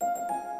you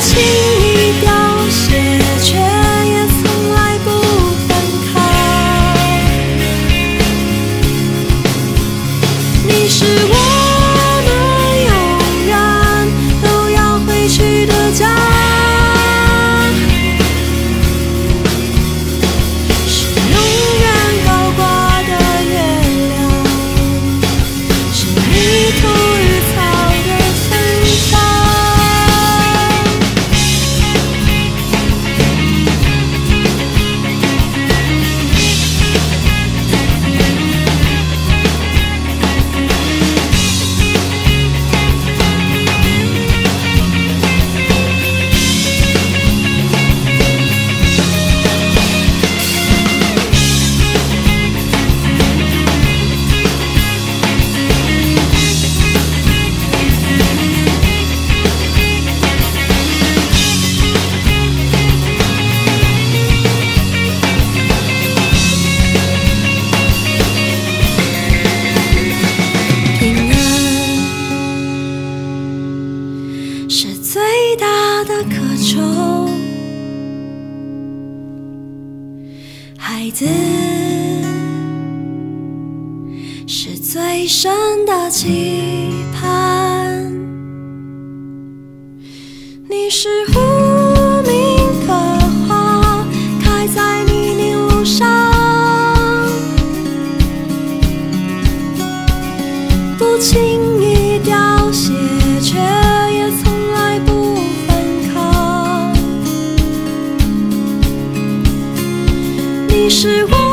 情。孩子是最深的期盼。你是无名的花开在泥泞路上。不轻是我